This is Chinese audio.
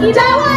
你摘吧